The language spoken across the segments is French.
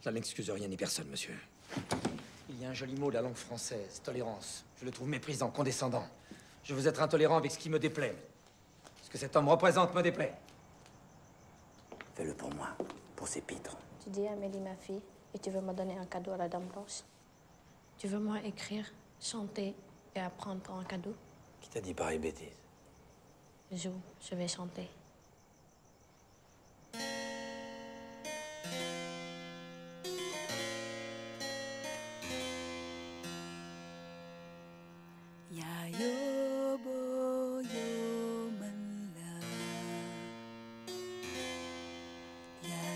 Ça n'excuse rien ni personne, monsieur. Il y a un joli mot de la langue française, tolérance. Je le trouve méprisant, condescendant. Je veux être intolérant avec ce qui me déplaît. Ce que cet homme représente me déplaît. Fais-le pour moi, pour ses pitres. Tu dis Amélie, ma fille, et tu veux me donner un cadeau à la Dame Blanche? Tu veux moi écrire, chanter et apprendre pour un cadeau? Qui t'a dit pareille bêtise? Je, je vais chanter.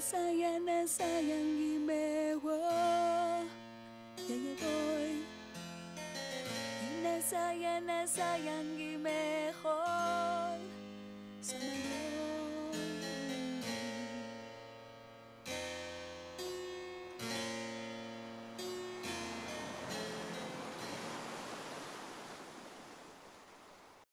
sayang dan sayangi mewa Yaya boy Ina sayang dan sayangi meho